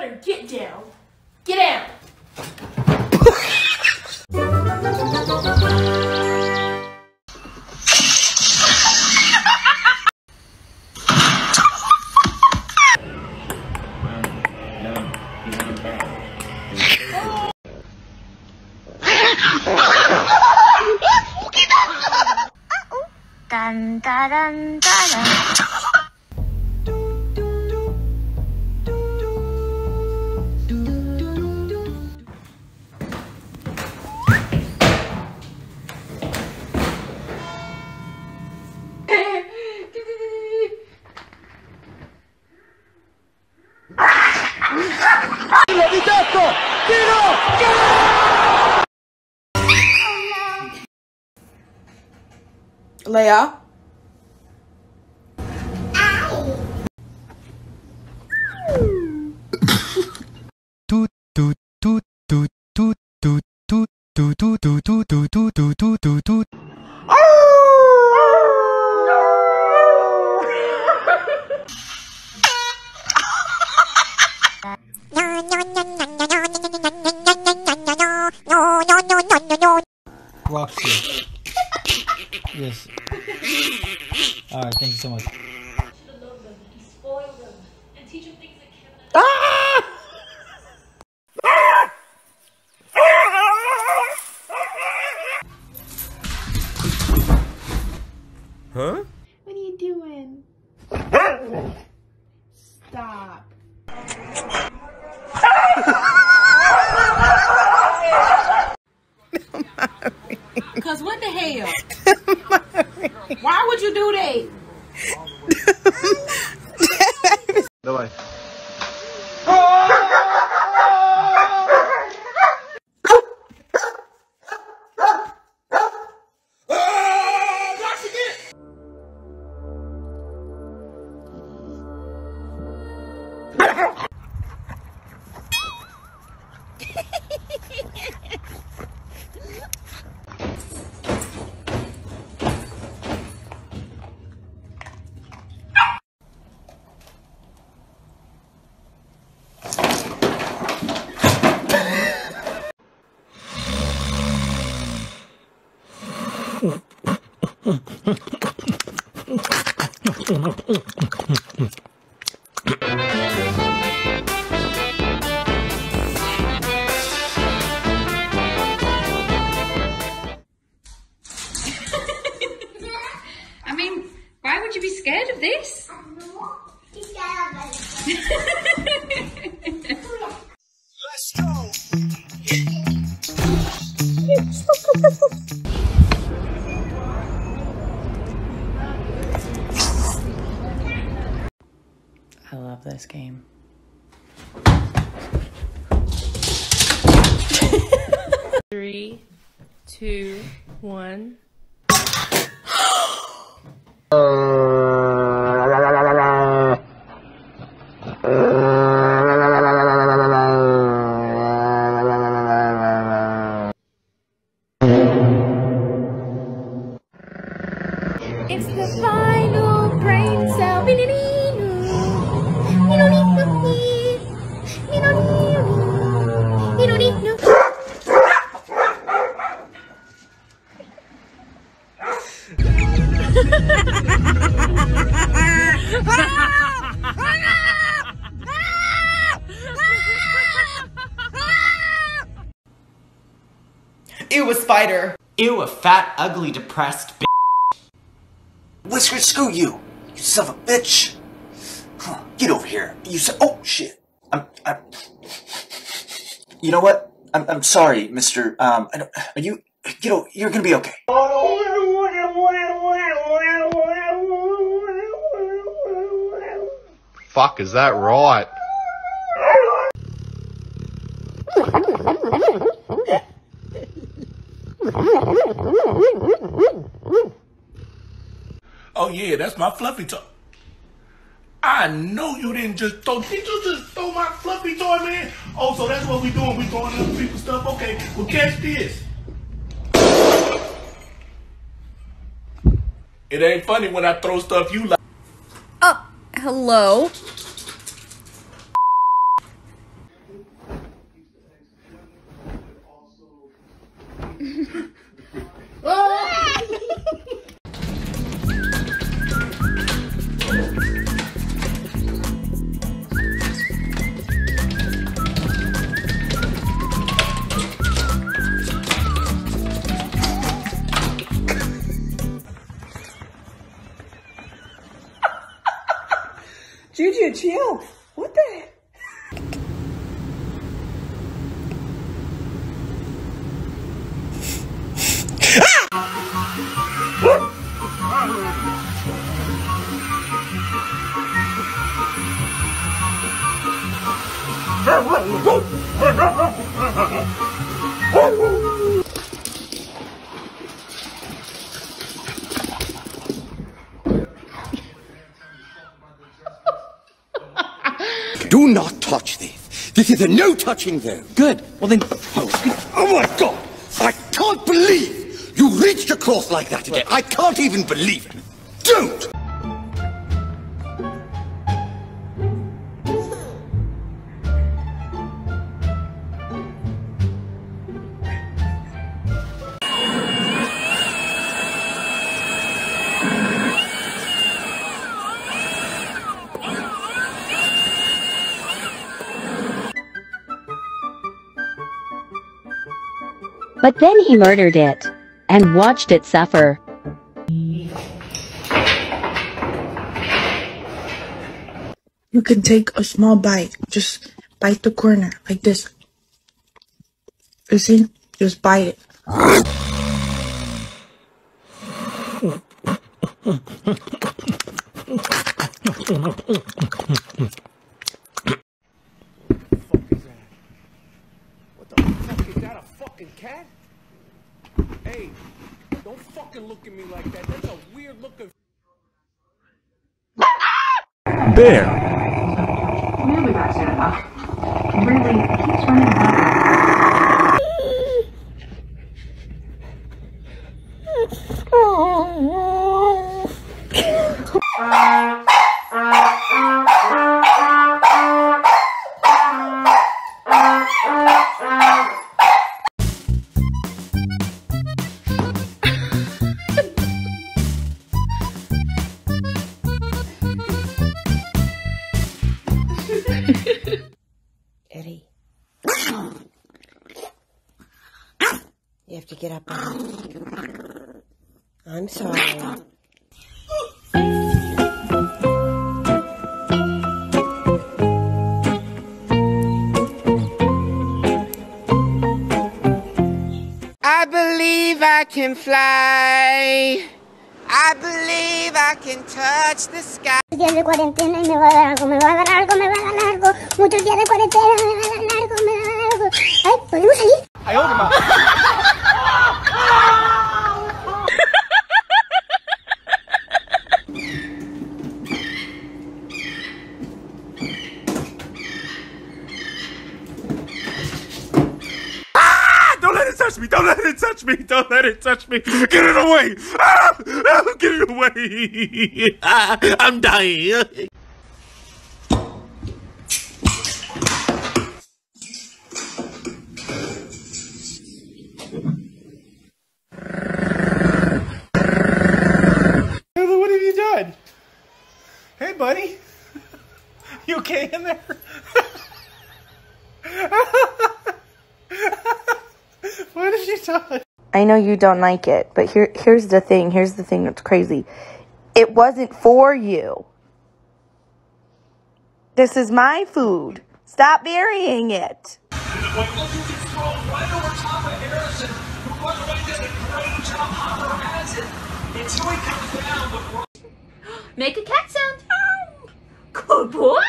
Better get down. Get down. layer All right, thank you so much. Why would you do that? mm-hmm. Two, one. Uh, Ew, a fat, ugly, depressed bitch. Whisker, screw you! You son of a bitch! Huh, Get over here. You said, oh shit. I'm, I'm. You know what? I'm, I'm sorry, Mister. Um, I don't, are you? You know, you're gonna be okay. Fuck, is that right? Oh yeah, that's my fluffy toy. I know you didn't just throw. Did you just throw my fluffy toy, man? Oh, so that's what we doing? We throwing other people's stuff? Okay, well catch this. It ain't funny when I throw stuff you like. Oh, hello. This. This is a no touching zone. Good. Well then. Oh, oh my god! I can't believe you reached across like that again. I can't even believe it. Don't! But then he murdered it. And watched it suffer. You can take a small bite. Just bite the corner like this. You see? Just bite it. Fuck, is that a fucking cat? Hey, don't fucking look at me like that. That's a weird looking. Bear. Really got soon enough. Really keeps running around. I can fly. I believe I can touch the sky. días de cuarentena y me va a dar algo, me va a dar algo, me va a dar algo. Muchos días de cuarentena, me va a dar algo, me va a dar algo. Ay, ¿podemos salir? Ah! Don't let it touch me! Don't let it touch me! Don't let it touch me! Get it away! Ah! Ah, Get it away! Ah, I'm dying. What have you done? Hey, buddy. You okay in there? what have you done? I know you don't like it, but here here's the thing. Here's the thing that's crazy. It wasn't for you. This is my food. Stop burying it. Make a cat sound. Good boy.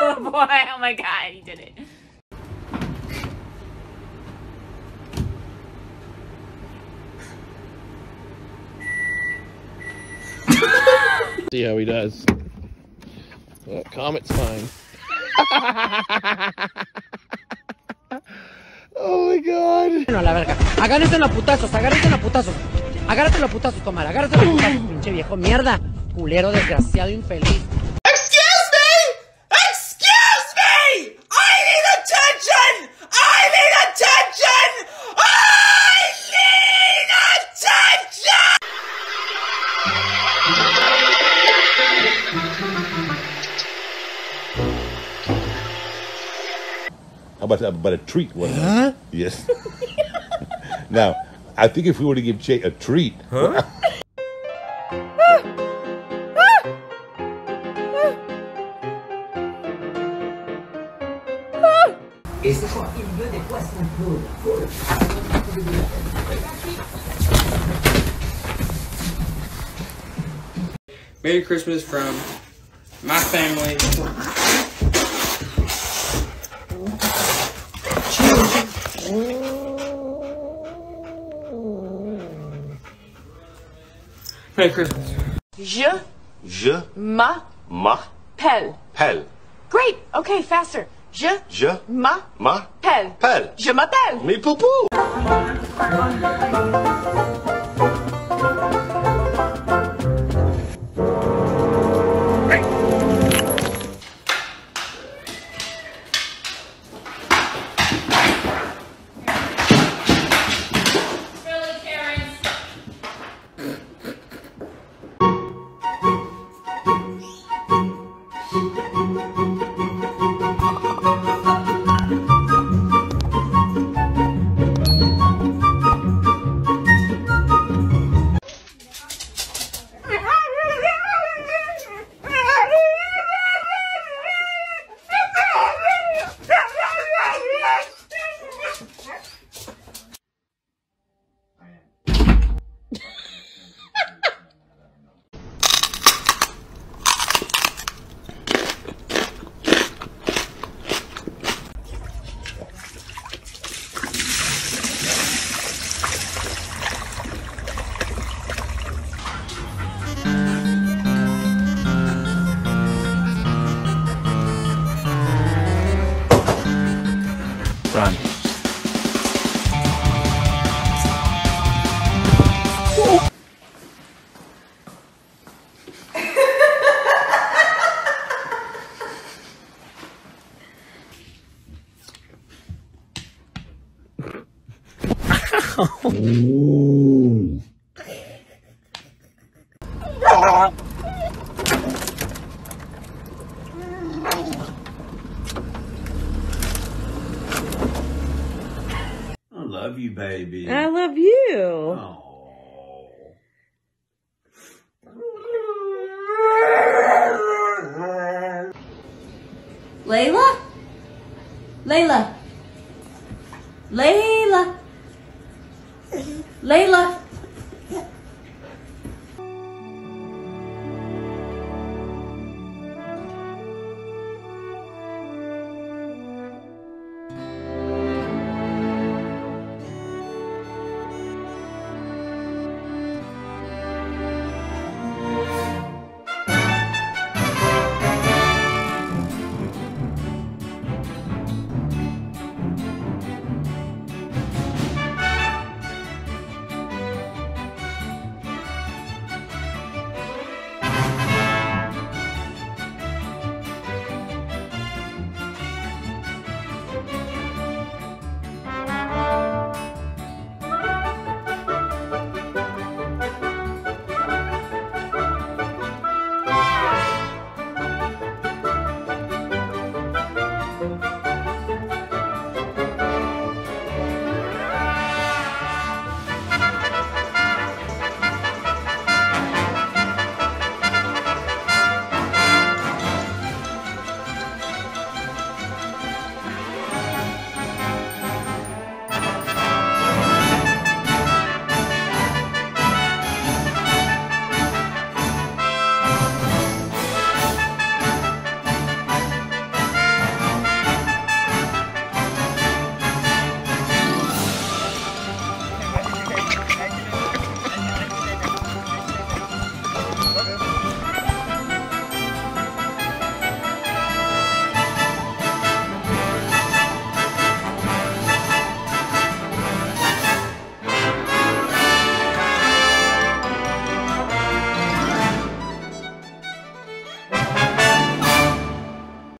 Good boy. Oh my god, he did it. See how he does. Well, Comet's fine. oh my god. No, la verga. Agárrate los putazos, agárrate los putazos. Agárrate los putazos, comadre. Agárrate los putazos, pinche viejo mierda. Culero, desgraciado, infeliz. About that? But a treat, wasn't it? Yes. now, I think if we were to give Jay a treat, huh? Et c'est quoi Il veut des poissons cool. Cool. Merry Christmas from my family. Merry Christmas. Je Je m'appelle. m'appelle. Great. Okay, faster. Je Je m'appelle. m'appelle. Je m'appelle. Mais poupou love you, baby. I love you. Layla? Layla. Layla. Layla.